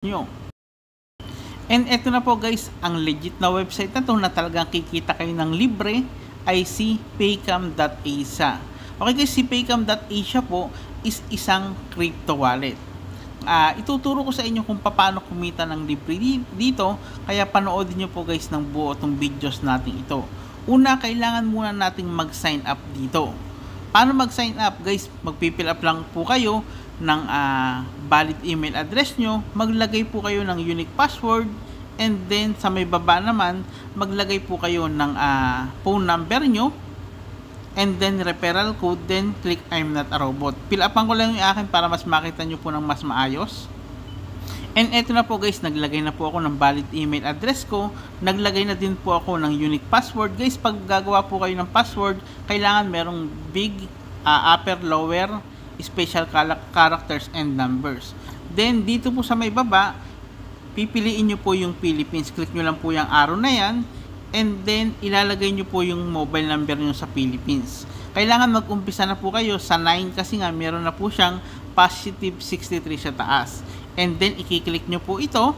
nyo. And eto na po guys, ang legit na website na to na talagang kikita kayo ng libre ay si paycam.asia. Okay guys, si paycam.asia po is isang crypto wallet. Uh, ituturo ko sa inyo kung paano kumita ng libre dito, kaya panoodin nyo po guys ng buo itong videos natin ito. Una, kailangan muna nating mag-sign up dito. Paano mag-sign up guys? Magpipill up lang po kayo ng uh, valid email address nyo, maglagay po kayo ng unique password, and then sa may baba naman, maglagay po kayo ng uh, phone number nyo, and then referral code, then click I'm not a robot. Fill upan ko lang yung akin para mas makita nyo po ng mas maayos. And eto na po guys, naglagay na po ako ng valid email address ko. Naglagay na din po ako ng unique password. Guys, pag gagawa po kayo ng password, kailangan merong big, uh, upper, lower, special characters and numbers. Then, dito po sa may baba, pipiliin nyo po yung Philippines. Click nyo lang po yung arrow na yan. And then, ilalagay nyo po yung mobile number nyo sa Philippines. Kailangan mag-umpisa na po kayo sa 9 kasi nga meron na po siyang positive 63 sa taas. And then, i-click nyo po ito.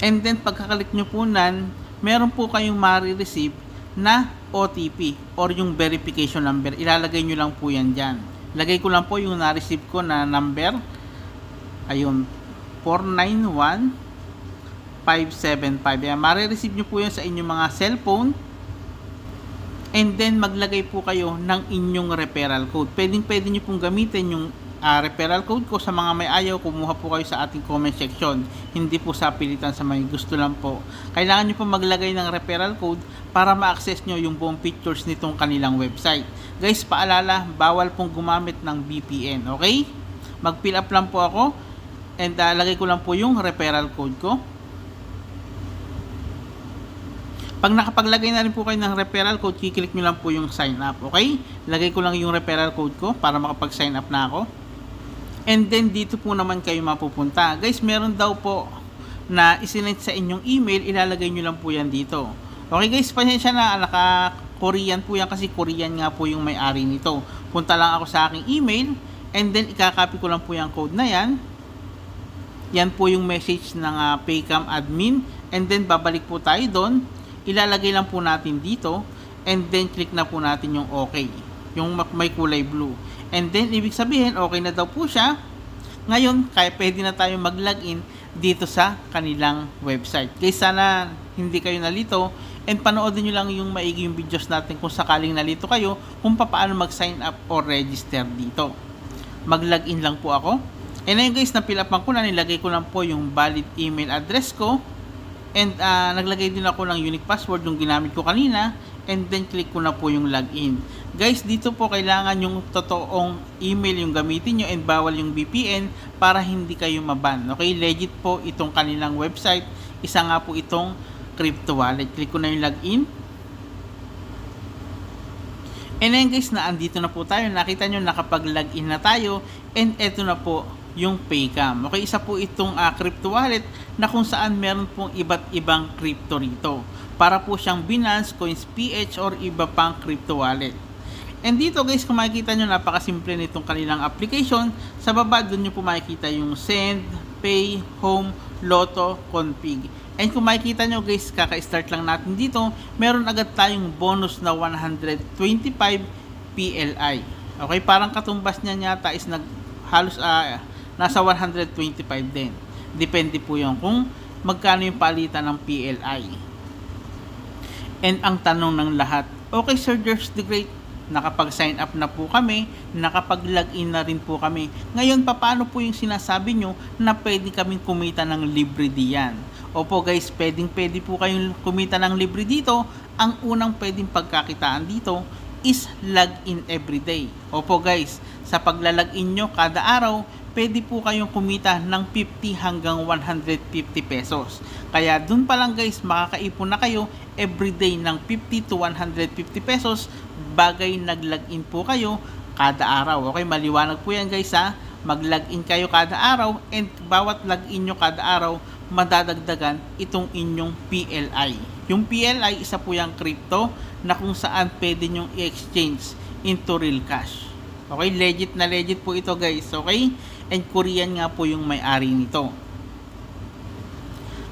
And then, pagkakalik nyo po nan, meron po kayong ma-receive na OTP or yung verification number. Ilalagay nyo lang po yan dyan. Lagay ko lang po yung na-receive ko na number. Ayun, 491575. Ayan, mare-receive nyo po yan sa inyong mga cellphone. And then, maglagay po kayo ng inyong referral code. Pwedeng pwede nyo pong gamitin yung uh, referral code ko sa mga may ayaw, kumuha po kayo sa ating comment section. Hindi po sa pilitan sa may gusto lang po. Kailangan nyo po maglagay ng referral code para ma-access nyo yung buong pictures nitong kanilang website. Guys, paalala, bawal pong gumamit ng VPN, okay? Mag-fill up lang po ako and uh, lagay ko lang po yung referral code ko. Pag nakapaglagay na rin po kayo ng referral code, kiklik nyo lang po yung sign up, okay? Lagay ko lang yung referral code ko para makapag-sign up na ako. And then, dito po naman kayo mapupunta. Guys, meron daw po na isinet sa inyong email, ilalagay nyo lang po yan dito. Okay guys, pasensya na, naka Korean po yan kasi Korean nga po yung may-ari nito. Punta lang ako sa aking email and then ikakopy ko lang po yung code na yan. Yan po yung message ng uh, Paycam admin and then babalik po tayo doon. Ilalagay lang po natin dito and then click na po natin yung okay. Yung may kulay blue. And then ibig sabihin okay na daw po siya. Ngayon, kaya pwede na tayo mag-login dito sa kanilang website. Kaya sana hindi kayo nalito and panoodin nyo lang yung maigi yung videos natin kung sakaling nalito kayo kung paano mag-sign up or register dito. Mag-login lang po ako. And ayun guys, napilapan ko na, nilagay ko lang po yung valid email address ko. And uh, naglagay din ako ng unique password yung ginamit ko kanina. And then click ko na po yung login. Guys, dito po kailangan yung totoong email yung gamitin nyo and bawal yung VPN para hindi kayo maban. Okay, legit po itong kanilang website. Isa nga po itong crypto wallet. Click ko na yung login. And then guys, na andito na po tayo. Nakita nyo, nakapag-login na tayo. And eto na po yung Paycam. Okay, isa po itong uh, crypto wallet na kung saan meron pong iba't ibang crypto rito. Para po siyang Binance, CoinsPH, or iba pang crypto wallet. And dito guys, kung makikita nyo, napakasimple nitong kanilang application. Sa baba, doon nyo po makikita yung Send, Pay, Home, Lotto, Config. And kung makikita nyo guys, kaka-start lang natin dito, meron agad tayong bonus na 125 PLI. Okay, parang katumbas niya yata is nag halos uh, nasa 125 din. Depende po yung kung magkano yung palitan ng PLI. And ang tanong ng lahat, okay Sir George the Great, nakapag-sign up na po kami, nakapag-login na rin po kami. Ngayon, paano po yung sinasabi nyo na pwede kaming kumita ng libre diyan? Opo guys, pwedeng pwede po kayong kumita ng libre dito. Ang unang pwedeng pagkakitaan dito is login everyday. Opo guys, sa paglalagin nyo kada araw, pwede po kayong kumita ng 50 hanggang 150 pesos. Kaya dun pa lang guys, makakaipon na kayo everyday ng 50 to 150 pesos bagay nag-login po kayo kada araw. Okay, maliwanag po yan guys ha. Mag-login kayo kada araw and bawat login nyo kada araw, madadagdagan itong inyong PLI. Yung PLI, isa po yung crypto na kung saan pwede nyong i-exchange into real cash. Okay, legit na legit po ito guys. Okay? And Korean nga po yung may-ari nito.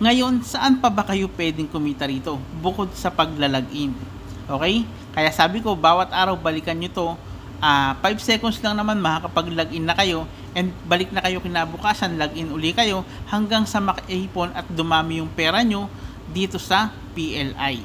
Ngayon, saan pa ba kayo pwedeng kumita rito? Bukod sa paglalagin. Okay? Kaya sabi ko, bawat araw balikan nyo to. 5 uh, seconds lang naman makakapag-login na kayo and balik na kayo kinabukasan, login uli kayo hanggang sa makaipon at dumami yung pera nyo dito sa PLI.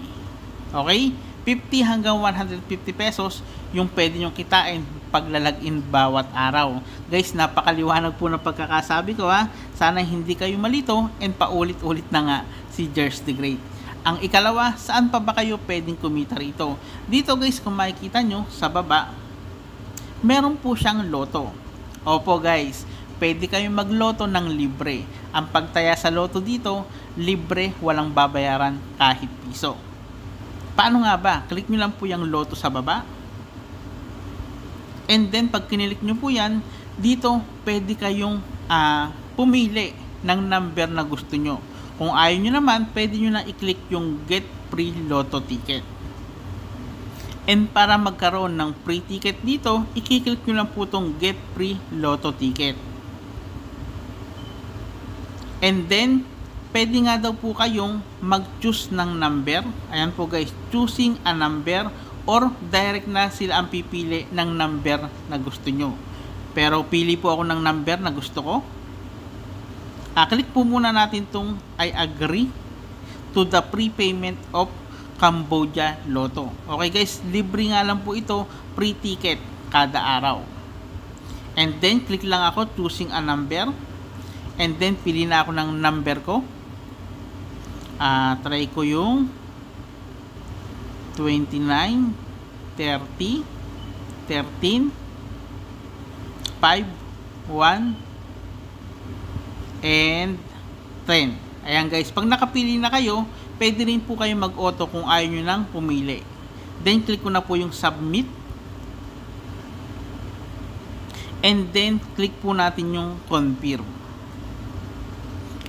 Okay? 50 hanggang 150 pesos yung pwede nyong kitain paglalagin bawat araw. Guys, napakaliwanag po ng pagkakasabi ko ha. Sana hindi kayo malito and paulit-ulit na nga si Jers the Great. Ang ikalawa, saan pa ba kayo pwedeng kumita rito? Dito guys, kung makikita nyo sa baba, meron po siyang loto. Opo guys, pwede kayong magloto ng libre. Ang pagtaya sa loto dito, libre, walang babayaran kahit piso. Paano nga ba? Click nyo lang po yung loto sa baba And then, pag kinilik nyo po yan, dito, pwede kayong uh, pumili ng number na gusto nyo. Kung ayaw nyo naman, pwede nyo na i-click yung Get Free Lotto Ticket. And para magkaroon ng free ticket dito, i-click nyo lang po itong Get Free Lotto Ticket. And then, pwede nga daw po kayong mag-choose ng number. Ayan po guys, choosing a number or direct na sila ang pipili ng number na gusto nyo. Pero pili po ako ng number na gusto ko. Uh, click po muna natin itong I agree to the prepayment of Cambodia Lotto. Okay guys, libre nga lang po ito, free ticket kada araw. And then, click lang ako choosing a number. And then, pili na ako ng number ko. Uh, try ko yung 29, 30, 13, 5, 1, and 10. Ayan guys, pag nakapili na kayo, pwede rin po kayo mag-auto kung ayaw nyo nang pumili. Then, click ko na po yung submit. And then, click po natin yung confirm.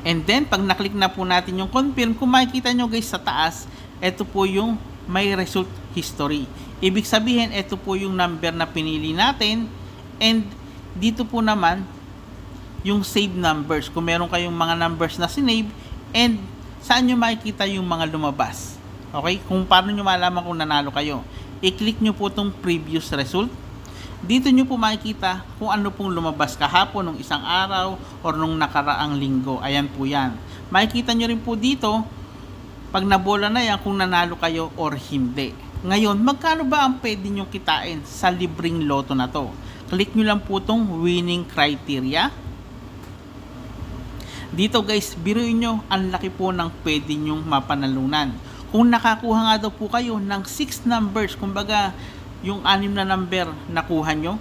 And then, pag naklik na po natin yung confirm, kung makikita nyo guys sa taas, ito po yung may result history. Ibig sabihin, ito po yung number na pinili natin and dito po naman yung save numbers. Kung meron kayong mga numbers na sinave and saan nyo makikita yung mga lumabas. Okay? Kung paano nyo malaman kung nanalo kayo. I-click nyo po itong previous result. Dito nyo po makikita kung ano pong lumabas kahapon, nung isang araw, or nung nakaraang linggo. Ayan po yan. Makikita nyo rin po dito pag nabola na yan kung nanalo kayo or hindi. Ngayon, magkano ba ang pwede nyo kitain sa libreng loto na to? Click nyo lang po itong winning criteria. Dito guys, biruin nyo, ang laki po ng pwede nyong mapanalunan. Kung nakakuha nga daw po kayo ng 6 numbers, kumbaga yung 6 na number nakuha nyo,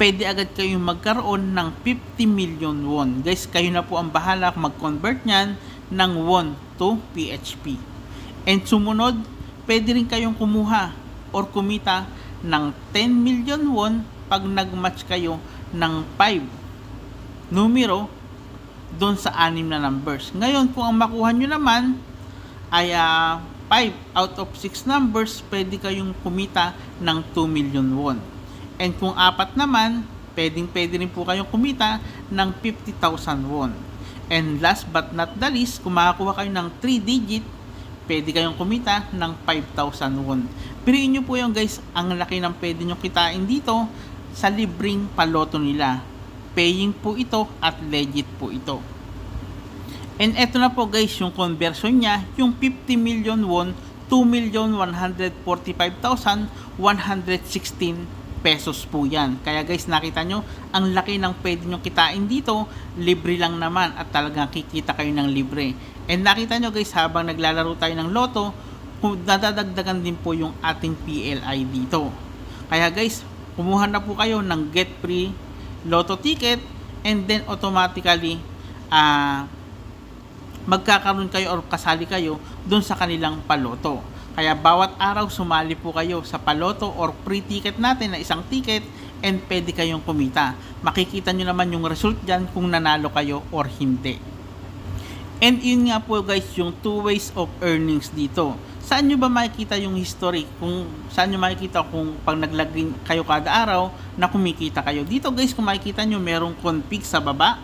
pwede agad kayong magkaroon ng 50 million won. Guys, kayo na po ang bahala mag-convert nyan ng won to PHP. And sumunod, pwede rin kayong kumuha or kumita ng 10 million won pag nag-match kayo ng 5 numero doon sa anim na numbers. Ngayon, kung ang makuha nyo naman ay uh, ah, 5 out of 6 numbers, pwede kayong kumita ng 2 million won. And kung apat naman, pwedeng pwede rin po kayong kumita ng 50,000 won. And last but not the least, kung makakuha kayo ng 3 digit, pwede kayong kumita ng 5,000 won. Piliin nyo po yung guys, ang laki ng pwede nyo kitain dito sa libreng paloto nila. Paying po ito at legit po ito. And eto na po guys, yung conversion niya, yung 50 million won, 2,145,116 pesos po yan. Kaya guys, nakita nyo, ang laki ng pwede nyo kitain dito, libre lang naman at talagang kikita kayo ng libre. And nakita nyo guys, habang naglalaro tayo ng loto, nadadagdagan din po yung ating PLI dito. Kaya guys, kumuha na po kayo ng get free lotto ticket and then automatically uh, magkakaroon kayo or kasali kayo dun sa kanilang paloto. Kaya bawat araw sumali po kayo sa paloto or free ticket natin na isang ticket and pwede kayong kumita. Makikita nyo naman yung result dyan kung nanalo kayo or hindi. And yun nga po guys yung two ways of earnings dito. Saan nyo ba makikita yung history? Kung saan nyo makikita kung pag naglagin kayo kada araw na kumikita kayo. Dito guys kung makikita nyo merong config sa baba.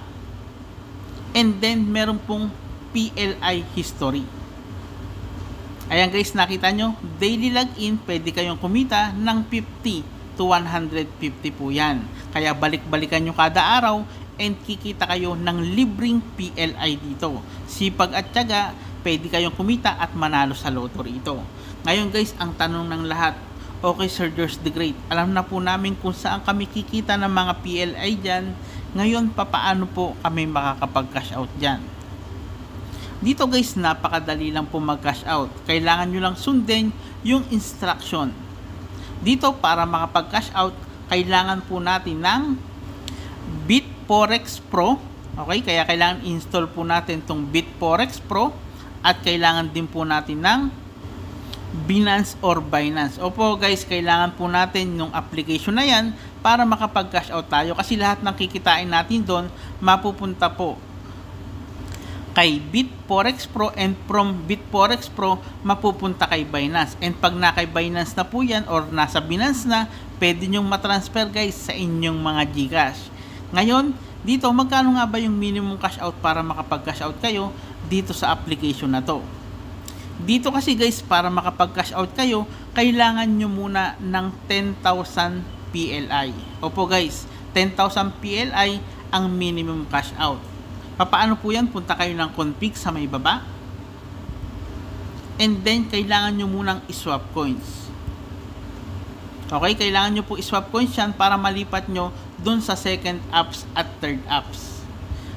And then meron pong PLI history. Ayan guys, nakita nyo, daily login, pwede kayong kumita ng 50 to 150 po yan. Kaya balik-balikan nyo kada araw and kikita kayo ng libreng PLI dito. Sipag at tiyaga, pwede kayong kumita at manalo sa loto rito. Ngayon guys, ang tanong ng lahat, okay Sir George the Great, alam na po namin kung saan kami kikita ng mga PLI dyan, ngayon papaano po kami makakapag-cash out dyan? Dito guys, napakadali lang po mag-cash out. Kailangan nyo lang sundin yung instruction. Dito, para makapag-cash out, kailangan po natin ng BitForex Pro. Okay, kaya kailangan install po natin itong BitForex Pro at kailangan din po natin ng Binance or Binance. Opo guys, kailangan po natin yung application na yan para makapag-cash out tayo kasi lahat ng kikitain natin doon mapupunta po kay BitForex Pro and from BitForex Pro mapupunta kay Binance. And pag na kay Binance na po yan or nasa Binance na, pwede nyong matransfer guys sa inyong mga Gcash. Ngayon, dito magkano nga ba yung minimum cash out para makapag-cash out kayo dito sa application na to? Dito kasi guys, para makapag-cash out kayo, kailangan nyo muna ng 10,000 PLI. Opo guys, 10,000 PLI ang minimum cash out. Paano po yan? Punta kayo ng config sa may baba. And then, kailangan nyo munang iswap coins. Okay, kailangan nyo po iswap coins yan para malipat nyo dun sa second apps at third apps.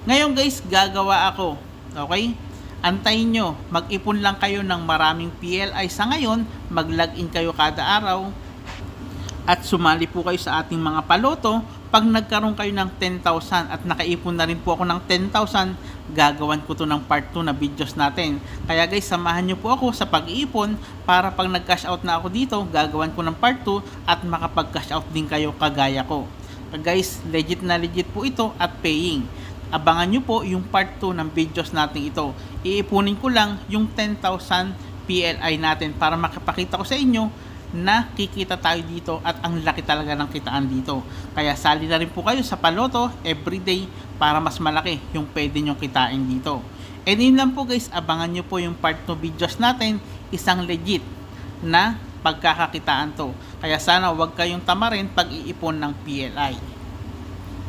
Ngayon guys, gagawa ako. Okay? Antayin nyo, mag-ipon lang kayo ng maraming PLI sa ngayon, mag-login kayo kada araw, at sumali po kayo sa ating mga paloto pag nagkaroon kayo ng 10,000 at nakaipon na rin po ako ng 10,000, gagawan ko to ng part 2 na videos natin. Kaya guys, samahan nyo po ako sa pag-iipon para pag nag-cash out na ako dito, gagawan ko ng part 2 at makapag-cash out din kayo kagaya ko. Guys, legit na legit po ito at paying. Abangan nyo po yung part 2 ng videos natin ito. Iipunin ko lang yung 10,000 PLI natin para makapakita ko sa inyo na kikita tayo dito at ang laki talaga ng kitaan dito. Kaya sali na rin po kayo sa paloto everyday para mas malaki yung pwede nyong kitain dito. And yun lang po guys, abangan nyo po yung part 2 videos natin, isang legit na pagkakakitaan to. Kaya sana wag kayong tamarin pag iipon ng PLI.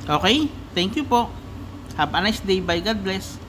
Okay? Thank you po. Have a nice day. Bye. God bless.